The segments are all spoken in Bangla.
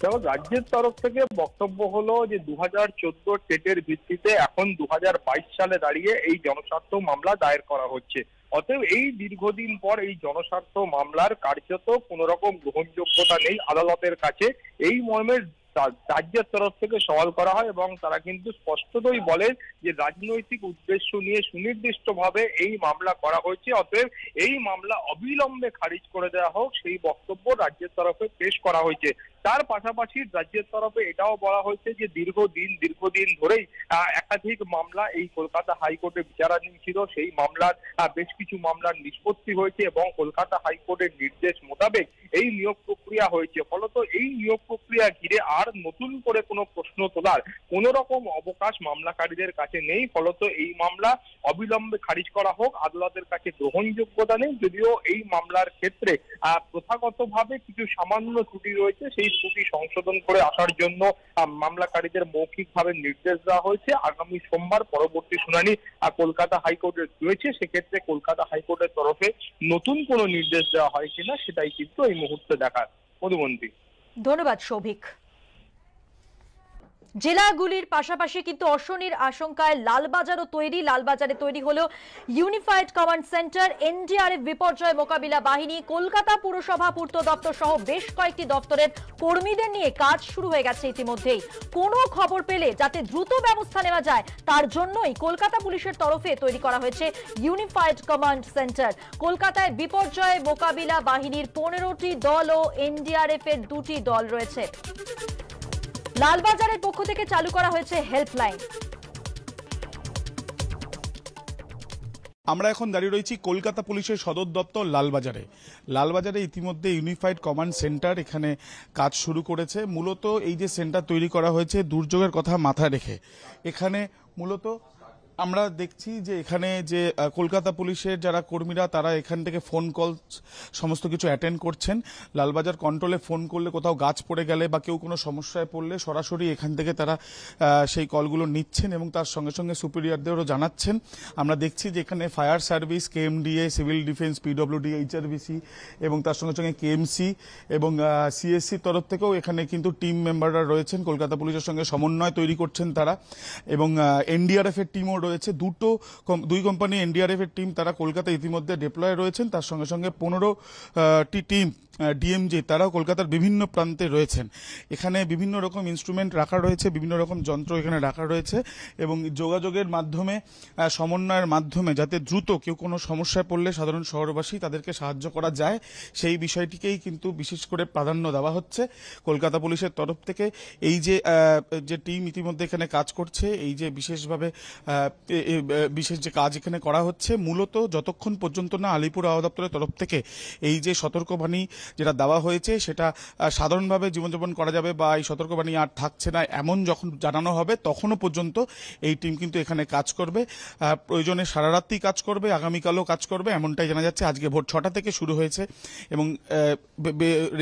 দেখো রাজ্যের তরফ থেকে বক্তব্য হলো যে দু হাজার চোদ্দ টেটের ভিত্তিতে এখন দু সালে দাঁড়িয়ে এই জনস্বার্থ মামলা দায়ের করা হচ্ছে। অতএব এই দীর্ঘদিন পর এই জনস্বার্থ মামলার কার্যত কোন রকম গ্রহণযোগ্যতা নেই আদালতের কাছে। এই মর্মে রাজ্যের তরফ থেকে সওয়াল করা হয় এবং তারা কিন্তু স্পষ্টতই বলেন যে রাজনৈতিক উদ্দেশ্য নিয়ে সুনির্দিষ্টভাবে এই মামলা করা হয়েছে। অতএব এই মামলা অবিলম্বে খারিজ করে দেওয়া হোক, সেই বক্তব্য রাজ্যের তরফে পেশ করা হয়েছে। তার পাশাপাশি রাজ্যের তরফে এটাও বলা হয়েছে যে দীর্ঘদিন দীর্ঘদিন ধরেই একাধিক মামলা এই কলকাতা হাইকোর্টে বিচারাধীন ছিল। সেই মামলার বেশ কিছু মামলার নিষ্পত্তি হয়েছে এবং কলকাতা হাইকোর্টের নির্দেশ মোতাবেক এই নিয়োগ প্রক্রিয়া হয়েছে। ফলত এই নিয়োগ প্রক্রিয়া ঘিরে আর নতুন করে কোনো প্রশ্ন তোলার কোন রকম অবকাশ মামলাকারীদের কাছে নেই। ফলত এই মামলা অবিলম্বে খারিজ করা হোক। আদালতের কাছে গ্রহণযোগ্যতা নেই। যদিও এই মামলার ক্ষেত্রে প্রথাগতভাবে কিছু সামান্য ত্রুটি রয়েছে। সেই ত্রুটি সংশোধন করে আসার জন্য মামলাকারীদের মৌখিকভাবে নির্দেশ দেওয়া হয়েছে। আগামী সোমবার পরবর্তী শুনানি কলকাতা হাইকোর্টে রয়েছে। সেক্ষেত্রে কলকাতা হাইকোর্টের তরফে নতুন কোনো নির্দেশ দেওয়া হয় কিনা, সেটাই কিন্তু এই মুহূর্তে দেখার। মধুবন্তী। ধন্যবাদ সৌভিক জেলাগুলির পাশাপাশি কিন্তু অশনির আশঙ্কায় লালবাজারও তৈরি, লালবাজারে তৈরি হলো ইউনিফাইড কমান্ড সেন্টার, এনডিআরএফ বিপর্যয় মোকাবিলা বাহিনী, কলকাতা পুরসভা পূর্ত দপ্তর সহ বেশ কয়েকটি দপ্তরের কর্মীদের নিয়ে কাজ শুরু হয়ে গেছে ইতিমধ্যেই। কোনো খবর পেলে যাতে দ্রুত ব্যবস্থা নেওয়া যায়, তার জন্যই কলকাতা পুলিশের তরফে তৈরি করা হয়েছে ইউনিফাইড কমান্ড সেন্টার। কলকাতায় বিপর্যয় মোকাবিলা বাহিনীর পনেরোটি দল ও এনডিআরএফ এর দুটি দল রয়েছে। লালবাজারের পক্ষ থেকে চালু করা হয়েছে হেল্পলাইন। আমরা এখন দাঁড়িয়ে রয়েছি কলকাতা পুলিশের সদর দপ্তর লালবাজারে। লালবাজারে ইতিমধ্যে ইউনিফাইড কমান্ড সেন্টার এখানে কাজ শুরু করেছে। মূলত এই যে সেন্টার তৈরি করা হয়েছে, দুর্যোগের কথা মাথায় রেখে। এখানে মূলত আমরা দেখছি যে এখানে যে কলকাতা পুলিশের যারা কর্মীরা, তারা এখান থেকে ফোন কল সমস্ত কিছু অ্যাটেন্ড করছেন। লালবাজার কন্ট্রোলে ফোন করলে কোথাও গাছ পড়ে গেলে বা কেউ কোনো সমস্যায় পড়লে সরাসরি এখান থেকে তারা সেই কলগুলো নিচ্ছেন এবং তার সঙ্গে সঙ্গে সুপিরিয়ারদেরও জানাচ্ছেন। আমরা দেখছি যে এখানে fire service KMDA civil defence PWD HRBC এবং তার সঙ্গে সঙ্গে কেএমসি এবং সিএসসির তরফ থেকেও এখানে কিন্তু টিম মেম্বাররা রয়েছেন। কলকাতা পুলিশের সঙ্গে সমন্বয় তৈরি করছেন তারা এবং এনডিআরএফ এর টিমও রয়েছে। দুটো দুই কোম্পানি এনডিআরএফ এর টিম তারা কলকাতায় ইতিমধ্যে ডিপ্লয় রয়েছেন। তার সঙ্গে সঙ্গে পনেরো টি টিম ডিএমজি তারাও কলকাতার বিভিন্ন প্রান্তে রয়েছেন। এখানে বিভিন্ন রকম ইনস্ট্রুমেন্ট রাখা রয়েছে, বিভিন্ন রকম যন্ত্র এখানে রাখা রয়েছে এবং যোগাযোগের মাধ্যমে সমন্বয়ের মাধ্যমে যাতে দ্রুত কেউ কোনো সমস্যায় পড়লে সাধারণ শহরবাসী তাদেরকে সাহায্য করা যায়, সেই বিষয়টিকেই কিন্তু বিশেষ করে প্রাধান্য দেওয়া হচ্ছে। কলকাতা পুলিশের তরফ থেকে এই যে যে টিম ইতিমধ্যে এখানে কাজ করছে, এই যে বিশেষভাবে বিশেষ যে কাজ এখানে করা হচ্ছে, মূলত যতক্ষণ পর্যন্ত না আলিপুর আবহাওয়া দপ্তরের তরফ থেকে এই যে সতর্কবাণী যেটা দেওয়া হয়েছে, সেটা সাধারণভাবে জীবনযাপন করা যাবে বা এই সতর্কবাণী আর থাকছে না। এমন যখন জানানো হবে, তখনও পর্যন্ত এই টিম কিন্তু এখানে কাজ করবে। প্রয়োজনে সারা রাত্রি কাজ করবে, আগামীকালও কাজ করবে, এমনটাই জানা যাচ্ছে। আজকে ভোর ছটা থেকে শুরু হয়েছে এবং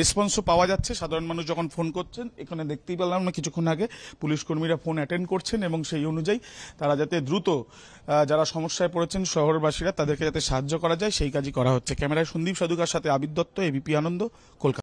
রেসপন্সও পাওয়া যাচ্ছে। সাধারণ মানুষ যখন ফোন করছেন, এখানে দেখতেই পেলাম না কিছুক্ষণ আগে পুলিশ কর্মীরা ফোন অ্যাটেন্ড করছেন এবং সেই অনুযায়ী তারা যাতে দ্রুত যারা সমস্যায় পড়েছেন শহরবাসীরা তাদেরকে যাতে সাহায্য করা যায়, সেই কাজই করা হচ্ছে। ক্যামেরায় সন্দীপ সাধুকার সাথে আবিদ দত্ত এবিপি আনন্দ। কলকাতা